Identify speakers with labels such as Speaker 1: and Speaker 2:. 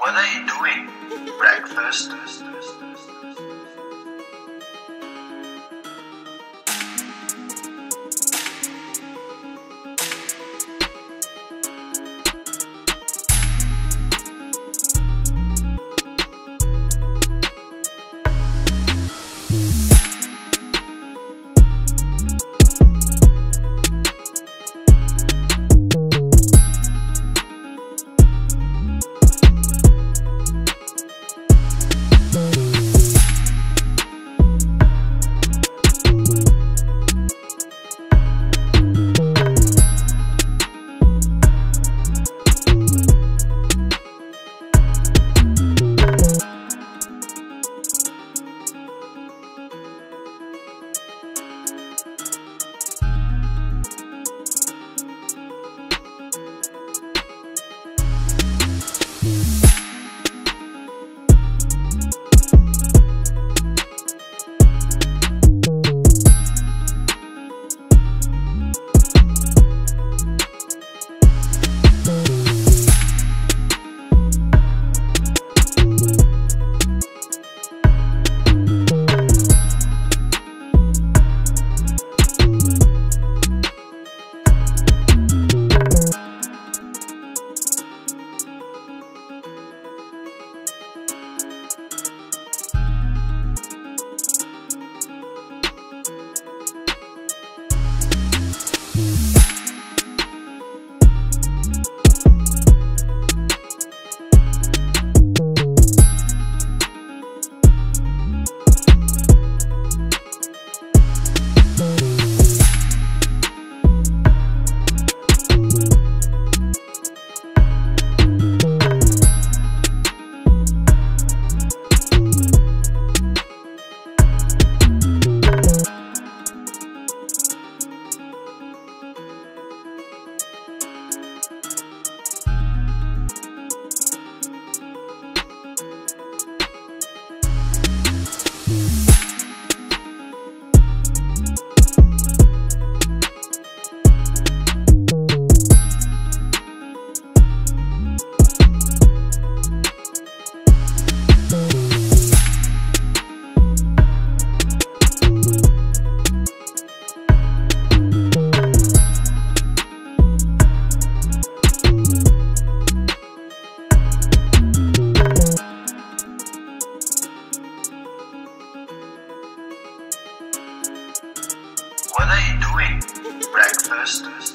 Speaker 1: What are you doing? Breakfast? Are you doing? Breakfast?